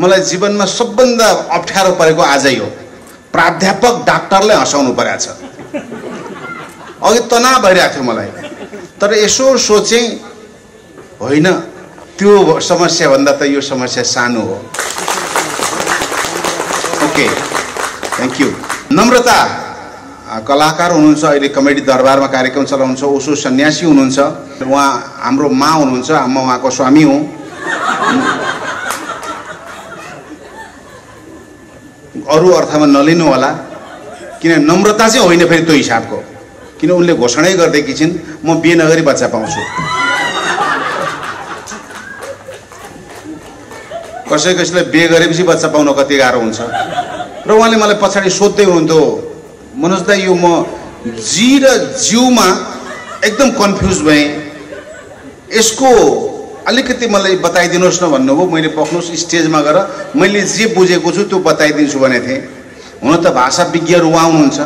मलाई जीवनमा सबभन्दा अप्ठ्यारो परेको आजै हो। प्राध्यापक डाक्टरलाई हँसाउनु परेको छ। अघि तनाव भइरहेको थियो मलाई। तर यसो सोचेँ होइन त्यो समस्याभन्दा त यो समस्या सानो हो। ओके थ्याङ्क यू नम्रता कलाकार हुनुहुन्छ अहिले कमेडी दरबारमा कार्यक्रम चलाउनुहुन्छ उसो सन्यासी हुनुहुन्छ। उहाँ हाम्रो मा हुनुहुन्छ म उहाँको स्वामी हुँ। अरू अर्थमा नलिनु होला। किन नम्रता चाहिँ होइन फेरि त्यो हिसाबको। किन उनले घोषणै गरिदिएकी छिन्? म बिहे नगरी बच्चा पाउँछु। कसै कसैलाई बिहे गरेपछि बच्चा पाउन कति गाह्रो हुन्छ। र उहाँले मलाई पछाडि सोध्दै हुनुहुन्थ्यो मनोज दाई यो म जी र जिउमा एकदम कन्फ्युज भएँ। यसको अलिकति मलाई बताइदिनुहोस् न भन्नुभयो मैले पक्नुहोस् स्टेजमा गएर मैले जे बुझेको छु त्यो बताइदिन्छु भनेको थिएँ। हुन त भाषा विज्ञहरू उहाँ हुनुहुन्छ।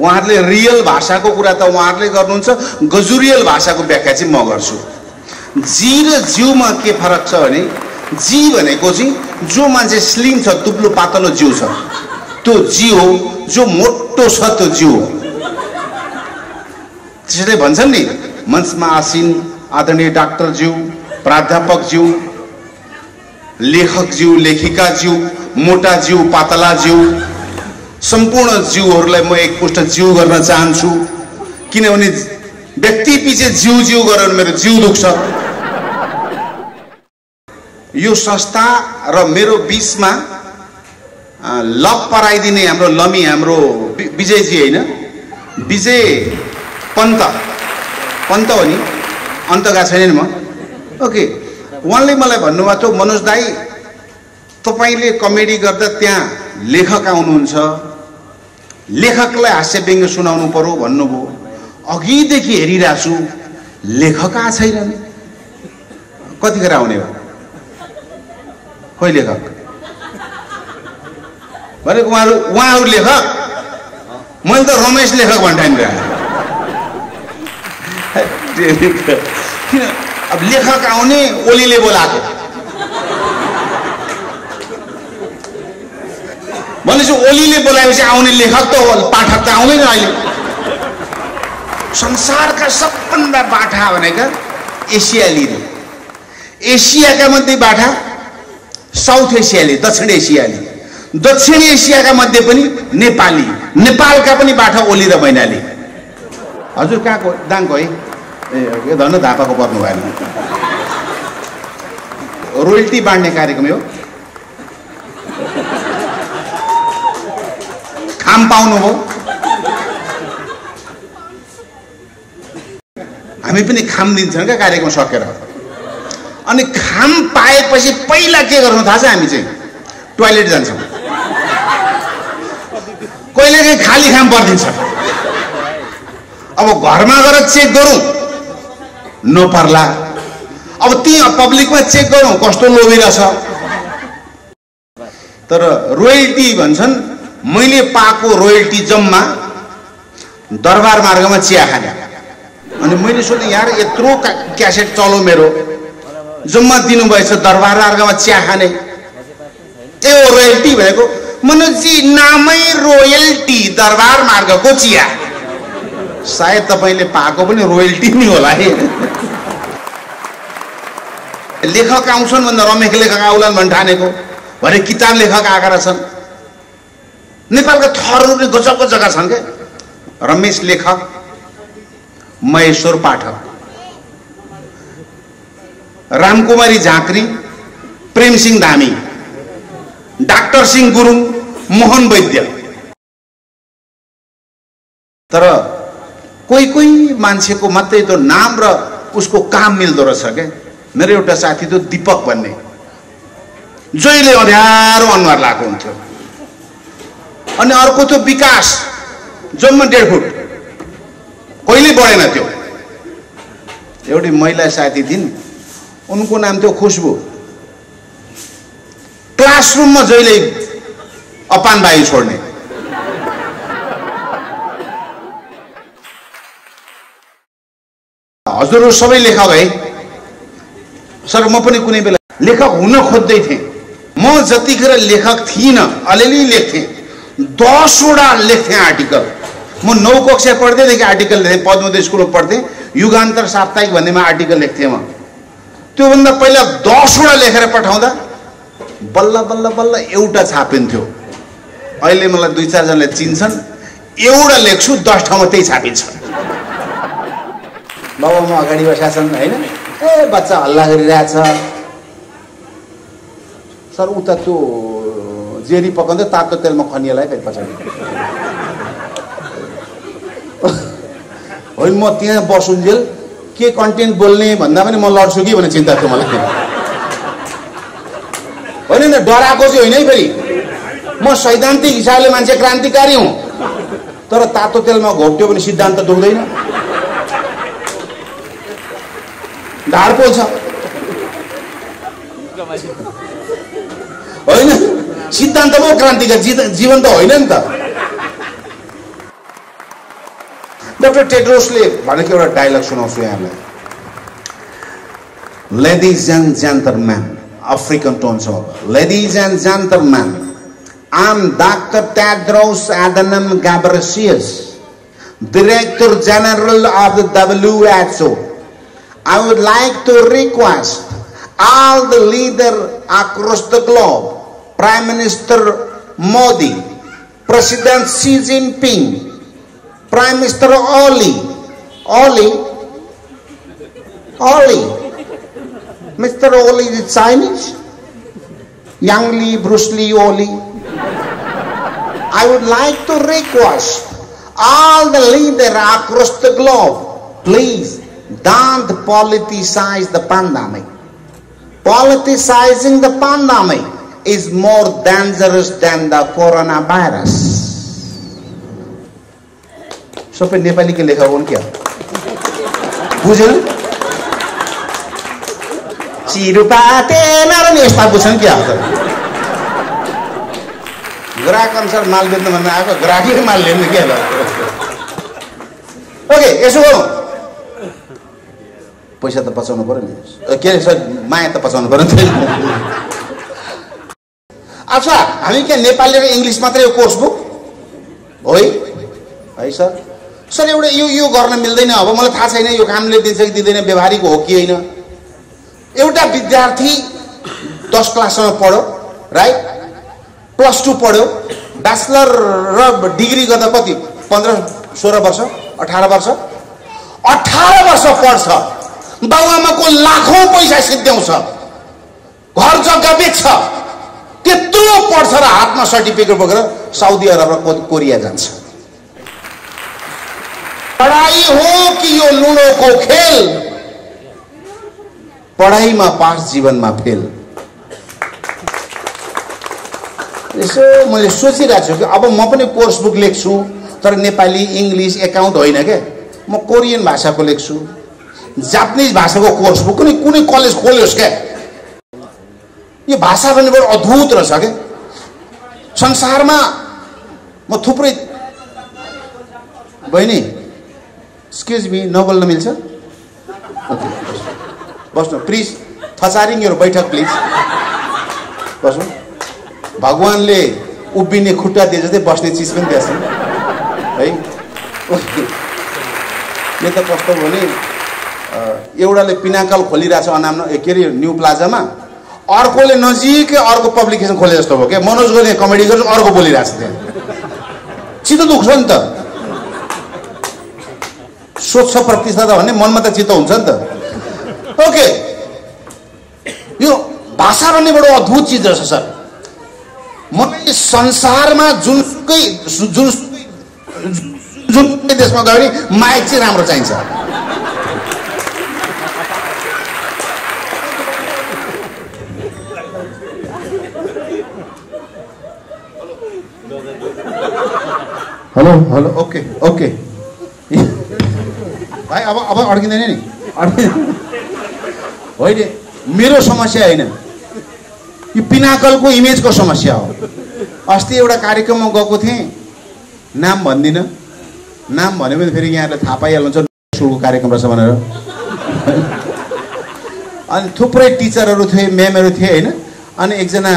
उहाँहरूले रियल भाषाको कुरा त उहाँहरूले गर्नुहुन्छ गजुरियल भाषाको व्याख्या चाहिँ म गर्छु। जी र जिउमा के फरक छ भने जी भनेको चाहिँ जो मान्छे स्लिम छ दुब्लो पातलो जिउ छ त्यो जी हो जो मोटो छ त्यो जिउ हो। त्यसैले भन्छन् नि मञ्चमा आसिन आदरणीय डाक्टर प्राध्यापक ज्यू लेखक ज्यू लेखिका ज्यू मोटा ज्यू पातला ज्यू सम्पूर्ण जीवहरूलाई म एकपुष्ट जिउ गर्न चाहन्छु। किनभने व्यक्ति पछि जिउ जिउ गरेर मेरो जिउ दुख्छ। यो संस्था र मेरो बिचमा लप पराइदिने हाम्रो लमी हाम्रो विजयजी होइन। विजय पन्त पन्त हो नि? अन्त गएको छैन नि म। ओके। उहाँले मलाई भन्नुभएको थियो मनोज दाई तपाईँले कमेडी गर्दा त्यहाँ लेखक आउनुहुन्छ। लेखकलाई हास्य व्यङ्ग्य सुनाउनु पर्यो भन्नुभयो। अघिदेखि हेरिरहेको छु लेखक आएको छैन नि? कतिखेर आउने हो खोइ लेखक। भनेको उहाँहरू उहाँहरू लेखक? मैले त रमेश लेखक भन्ठानिरहेँ किन अब लेखक आउने ओलीले बोलाएको। भनेपछि ओलीले बोलाएपछि आउने लेखक त पाठक त आउँदैन अहिले। संसारका सबभन्दा बाठा भनेका एसियालीले एसियाका मध्ये बाठा साउथ एसियाली दक्षिण एसियाली दक्षिण एसियाका मध्ये पनि नेपाली नेपालका पनि बाठा ओली र मैनाली। हजुर कहाँको दाङको है? ए यो धन्न धापाको पर्नु भएन। रोयल्टी बाँड्ने कार्यक्रम हो खाम पाउनुभयो हामी पनि खाम दिन्छौँ क्या कार्यक्रम सकेर। अनि खाम पाएपछि पहिला के गर्नु थाहा छ हामी चाहिँ? टोइलेट जान्छौँ। कहिलेकाहीँ खाली खाम परिदिन्छ। अब घरमा गएर चेक गरौँ। नपर्ला अब त्यही पब्लिकमा चेक गरौँ कस्तो लोभी रहेछ तर रोयल्टी भन्छन् मैले पाएको रोयल्टी जम्मा दरबार मार्गमा चिया खाने। अनि मैले सोधेँ यार यत्रो क्यासेट चलो मेरो। जम्मा दिनुभएछ दरबार मार्गमा चिया खाने। ए रोयल्टी भनेको मनोजी नामै रोयल्टी दरबार मार्गको चिया। सायद तपाईँले पाएको पनि रोयल्टी नै होला है। लेखक आउँछन् भन्दा रमेश लेखक आउलान् भन्ने ठानेको भरे किताब लेखक आएका रहेछन् नेपालका थरहरू गजबको जग्गा छन् क्या रमेश लेखक महेश्वर पाठक। रामकुमारी झाँक्री प्रेमसिंह धामी। डाक्टर सिंह गुरुङ मोहन वैद्य। तर कोही कोही मान्छेको मात्रै त्यो नाम र उसको काम मिल्दो रहेछ क्या? मेरो एउटा साथी थियो दिपक भन्ने। जहिले अँध्यारो अनुहार लगाएको हुन्थ्यो। अनि अर्को थियो विकास जम्मा डेढ फुट। कहिले बढेन त्यो? एउटी महिला साथी थिइन्। उनको नाम थियो खुसबु क्लासरुममा जहिले अपान वायु छोड्ने। हजुरहरू सबै लेखक है। सर म पनि कुनै बेला लेखक हुन खोज्दै थिएँ। म जतिखेर लेखक थिइनँ अलिअलि लेख्थेँ। दसवटा लेख्थेँ आर्टिकल म नौ कक्षा पढ्दैदेखि आर्टिकल लेख्थेँ पद्मोदय स्कुलमा पढ्थेँ। युगान्तर साप्ताहिक भन्नेमा आर्टिकल लेख्थेँ म। त्योभन्दा पहिला दसवटा लेखेर पठाउँदा बल्ल बल्ल बल्ल एउटा छापिन्थ्यो। अहिले मलाई दुई चारजनाले चिन्छन् एउटा लेख्छु दस ठाउँमा त्यही छापिन्छ। बाबा म अगाडि बसेका छन् होइन? ए बच्चा हल्ला गरिरहेछ। सर उता त्यो जेरी पकाउँदै तातो तेलमा खनिएला है पछाडि। होइन म त्यहाँ बसुन्जेल के कन्टेन्ट बोल्ने भन्दा पनि म लड्छु कि भन्ने चिन्ता थियो मलाई। होइन डराएको चाहिँ होइन है फेरि। म सैद्धान्तिक हिसाबले मान्छे क्रान्तिकारी हुँ। तर तातो तेलमा घोप्ट्यो भने सिद्धान्त दुख्दैन। ढाड पोल्छ। होइन? सिद्धान्त पो क्रान्तिकारी जीवन त होइन नि त। डक्टर टेड्रोसले भनेको एउटा डायलग सुनाउँछु यहाँलाई ladies and gentleman African tone छ। Ladies and gentleman I'm doctor Tedros Adhanom Ghebreyesus Director General of the WHO. I would like to request all the leaders across the globe, Prime Minister Modi, President Xi Jinping, Prime Minister Oli, Oli, Oli, Mr. Oli is Chinese, Yang Li, Bruce Lee, Oli. I would like to request all the leaders across the globe, please don't politicize the pandemic. Politicizing the pandemic is more dangerous than the coronavirus. सबै नेपालीको लेखा हुन् क्या बुझेन चिरुपाते नारायण यस्ता बुझ्छन् क्या त ग्राहक अनुसार माल बेच्नु भन्दा आएको ग्राहकले माल लिनु के ओके यसो गरौँ पैसा त बचाउनु पऱ्यो नि। के अरे सर माया त बचाउनु पऱ्यो नि। अच्छा हामी क्या नेपाली र इङ्ग्लिस मात्रै यो कोर्स बुक? हो? है है सर। सर एउटा यो यो गर्न मिल्दैन अब मलाई थाहा छैन यो कामले दिन्छ कि दिँदैन व्यवहारिक हो कि होइन। एउटा विद्यार्थी दस क्लाससम्म पढ्यो राइट प्लस टू पढ्यो ब्याचलर र डिग्री गर्दा कति? पन्ध्र सोह्र वर्ष अठार वर्ष? अठार वर्ष पढ्छ। बाबुआमाको लाखौँ पैसा सिद्ध्याउँछ घर जग्गा बेच्छ त्यत्रो पढ्छ र हातमा सर्टिफिकेट बोकेर साउदी अरब र कोरिया जान्छ। पढाइ हो कि यो लुडोको खेल? पढाइमा पास जीवनमा फेल। यसो मैले सोचिरहेको छु कि अब म पनि कोर्स बुक लेख्छु तर नेपाली इङ्ग्लिस एकाउन्ट होइन क्या म कोरियन भाषाको लेख्छु। जापानिज भाषाको कोर्स कुनै कुनै कलेज खोलियोस् क्या यो भाषा पनि बडो अद्भुत रहेछ क्या संसारमा म थुप्रै बहिनी एक्सक्युज मी नबोल्न मिल्छ? ओके बस्नु। प्लिज थचारिङ यो बैठक प्लिज बस्नु। भगवान्ले उभिने खुट्टा दिए जस्तै बस्ने चिज पनि दिएछ। है? यो त कस्तो भने एउटाले पिनाकल खोलिरहेछ अनाम के अरे न्यू प्लाजामा अर्कोले नजिकै अर्को पब्लिकेसन खोले जस्तो भयो क्या मनोज गर्ने कमेडी गर्छ अर्को बोलिरहेछ त्यहाँ। चित्त दुख्छ नि त। स्वच्छ प्रतिस्पर्धा भन्ने मनमा त चित्त हुन्छ नि त। ओके। यो भाषा भन्ने बडो अद्भुत चिज रहेछ सर। मलाई संसारमा जुनकै जुन जुन देशमा गयो भने माइक चाहिँ राम्रो चाहिन्छ। हेलो हेलो ओके ओके भाइ अब अब अड्किँदैन नि अड्किँदैन होइन मेरो समस्या होइन यो पिनाकलको इमेजको समस्या हो अस्ति एउटा कार्यक्रममा गएको थिएँ नाम भन्दिनँ नाम भन्यो भने फेरि यहाँहरूले थाहा पाइहाल्नुहुन्छ सुरुको कार्यक्रम रहेछ भनेर अनि थुप्रै टिचरहरू थिए म्यामहरू थिए होइन अनि एकजना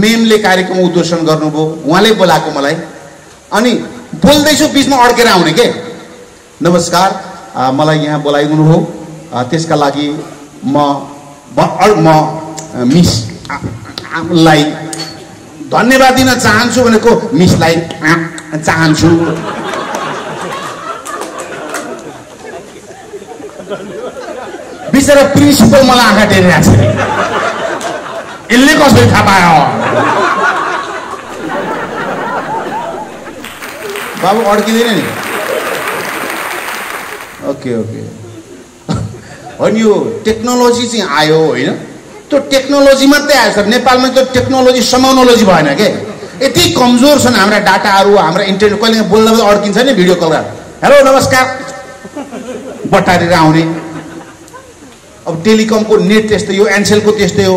मेमले कार्यक्रम उद्घोषण गर्नुभयो उहाँले बोलाएको मलाई अनि बोल्दैछु बिचमा अड्केर आउने के? नमस्कार मलाई यहाँ बोलाइदिनु हो। त्यसका लागि म म अ, मिस आ- आ- लाई धन्यवाद दिन चाहन्छु भनेको मिसलाई चाहन्छु। बिचरा प्रिन्सिपल मलाई आँखा टेरिरहेको छ यसले कसरी थाहा पायो? बाबु अड्किँदैन नि। Okay okay. होइन यो टेक्नोलोजी चाहिँ आयो होइन त्यो टेक्नोलोजी मात्रै आयो सर। नेपालमा त्यो टेक्नोलोजी समाउनोलोजी भएन के? यति कमजोर छन् हाम्रा डाटाहरू हाम्रा इन्टरनेट। कहिले बोल्दा बोल्दा अड्किन्छ नि भिडियो कल हेलो नमस्कार। बटारेर आउने। अब टेलिकमको नेट त्यस्तै हो एनसेलको त्यस्तै हो।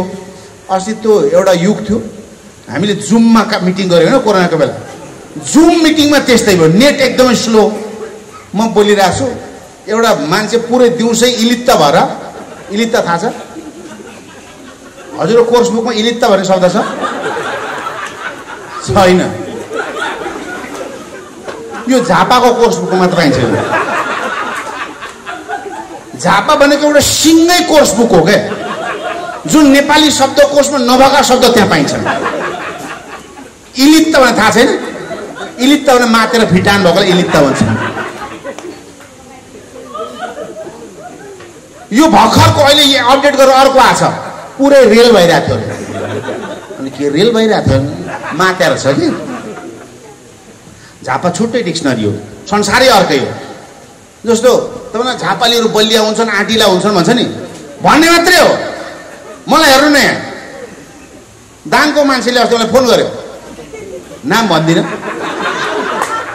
अस्ति त्यो एउटा युग थियो। हामीले जुममा मिटिङ गऱ्यौँ होइन कोरोनाको बेला। जुम मिटिङमा त्यस्तै भयो। नेट एकदमै स्लो म बोलिरहेको छु एउटा मान्छे पुरै दिउँसै इलित्त भएर इलित्त थाहा छ? हजुरको कोर्स बुकमा इलित्त भन्ने शब्द छ? छैन। यो झापाको कोर्स बुकमा मात्र पाइन्छ। झापा भनेको एउटा सिङ्गै कोर्स बुक हो क्या? जुन नेपाली शब्दकोशमा नभएका शब्द त्यहाँ पाइन्छन् इलित्त भने थाहा छैन? इलित्त भने मातेर फिटान भएकोलाई इलित्त भन्छ यो भर्खरको अहिले अपडेट गरेर अर्को आएको छ। पुरै रेल भइरहेको थियो। अनि के रेल भइरहेको थियो मातेर छ कि? झापा छुट्टै डिक्सनरी हो। संसारै अर्कै हो। जस्तो तपाईँलाई झापालीहरू बलिया हुन्छन् आँटिला हुन्छन् भन्छ नि। भन्ने मात्रै हो। मलाई हेर्नु न यहाँ। दाङको मान्छेले अस्ति मलाई फोन गर्यो। नाम भन्दिनँ।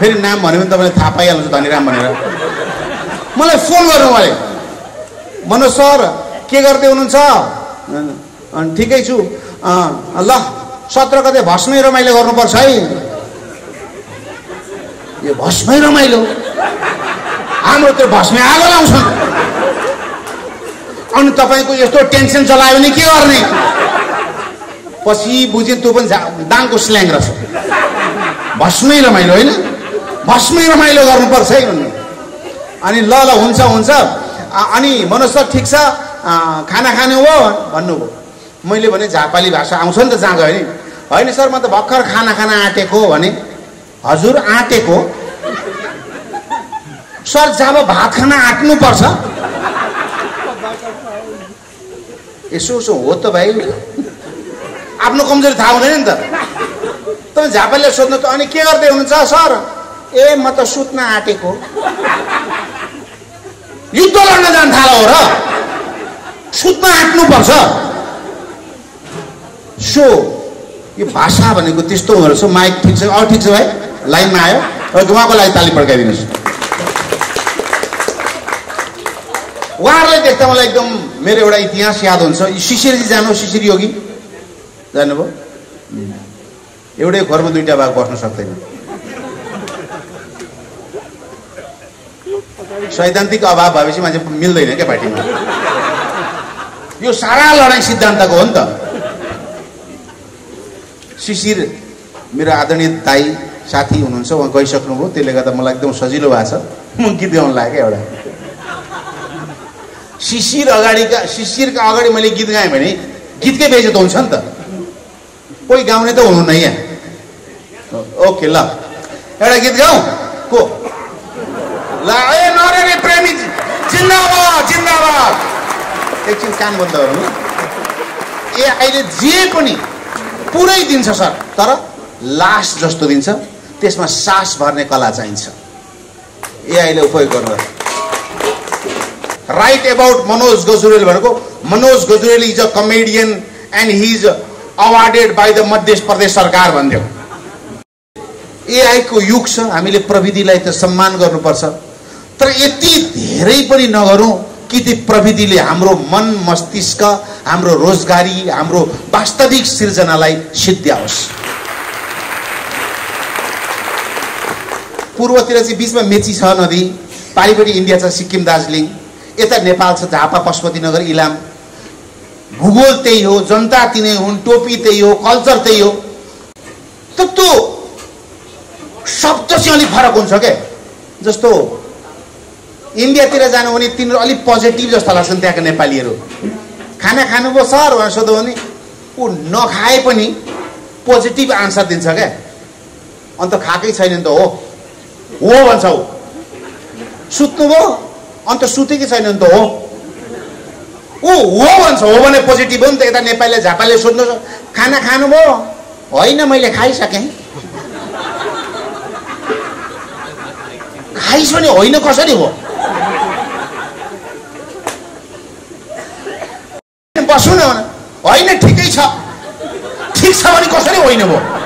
फेरि नाम भन्यो भने तपाईँले थाहा पाइहाल्नुहुन्छ धनीराम भनेर। मलाई फोन गर्नु उहाँले मनोज सर के गर्दै हुनुहुन्छ? अनि ठिकै छु। ल सत्र गते भस्मै रमाइलो गर्नुपर्छ है। यो भस्मै रमाइलो। हाम्रो त्यो भस्मै आगो लाउँछन् अनि तपाईँको यस्तो टेन्सन चलायो भने के गर्ने? पछि बुझेँ त्यो पनि दाङको स्ल्याङ रहेछ। भस्मै रमाइलो होइन। भस्मै रमाइलो गर्नुपर्छ है भन्नु अनि ल ल हुन्छ हुन्छ। अनि मनोज सर ठिक छ? खाना खाने हो भन्नुभयो मैले भने झापाली भाषा आउँछ नि त गयो नि। होइन सर म त भर्खर खाना खाना आँटेको भने। हजुर आँटेको। सर जब भात खाना आँट्नुपर्छ। यसो उसो हो त भाइ। आफ्नो कमजोरी थाहा हुँदैन नि त। तपाईँ झापाले सोध्नु त अनि के गर्दै हुनुहुन्छ सर? ए म त सुत्न आँटेको। युद्ध लड्न जान थाल हो र। सुत्न आँट्नुपर्छ। सो यो भाषा भनेको त्यस्तो हुँदो रहेछ। माइक ठिक छ अँ ठिक छ भाइ। लाइनमा आयो। ओके उहाँको लागि ताली पड्काइदिनुहोस्। उहाँहरूलाई देख्दा मलाई एकदम मेरो एउटा इतिहास याद हुन्छ। शिशिरजी जानु शिशिर योगी। जानुभयो. एउटै घरमा दुइटा भाग बस्न सक्दैन। सैद्धान्तिक अभाव भएपछि मान्छे मिल्दैन क्या पार्टीमा। यो सारा लडाइँ सिद्धान्तको हो नि त। शिशिर मेरो आदरणीय दाई साथी हुनुहुन्छ उहाँ गइसक्नुभयो। त्यसले गर्दा मलाई एकदम सजिलो भएको छ। म गीत गाउनु लाग्यो एउटा। शिशिर अगाडिका शिशिरका अगाडि मैले गीत गाएँ भने गीतकै बेइज्जत हुन्छ नि त। कोही गाउने त हुनुहुन्न यहाँ। ओके ल। एउटा गीत गाउँ। को? ल जिन्दाबाद जिन्दाबाद। एकछिन कान बन्द गरौँ ल। ए अहिले जे पनि पुरै दिन्छ सर तर लास्ट जस्तो दिन्छ। त्यसमा सास भर्ने कला चाहिन्छ। ए अहिले उपयोग गर्नु। राइट अबाउट मनोज गजुरेल भनेको Manoj Gajurel is a comedian and he is awarded by the Madhya Pradesh सरकार भनिदियो एआईको युग छ हामीले प्रविधिलाई त सम्मान गर्नुपर्छ। तर यति धेरै पनि नगरौँ कि ती प्रविधिले हाम्रो मन मस्तिष्क हाम्रो रोजगारी हाम्रो वास्तविक सिर्जनालाई सिद्ध्याओस्। पूर्वतिर चाहिँ बिचमा मेची छ नदी पारिपट्टि इन्डिया छ सिक्किम दार्जिलिङ यता नेपाल छ झापा पशुपति नगर इलाम। भूगोल त्यही हो जनता तिनै हुन् टोपी त्यही हो कल्चर त्यही हो। त त्यो शब्द चाहिँ अलिक फरक हुन्छ क्या जस्तो इन्डियातिर जानु भने तिनीहरू अलिक पोजिटिभ जस्तो लाग्छ नि त्यहाँको नेपालीहरू। खाना खानुभयो सर भनेर सोध्यो भने ऊ नखाए पनि पोजिटिभ आन्सर दिन्छ क्या? अन्त खाएकै छैन नि त हो। हो भन्छ ऊ। सुत्नुभयो? अन्त सुतेकै छैन नि त हो। ऊ हो भन्छ हो भने पोजिटिभ हो नि त। यता नेपालीले झापाले सोध्नु खाना खानुभयो? होइन मैले खाइसकेँ। खाइस भने होइन कसरी हो? बस्नु न होइन ठिकै छ ठिक छ भने कसरी होइन भयो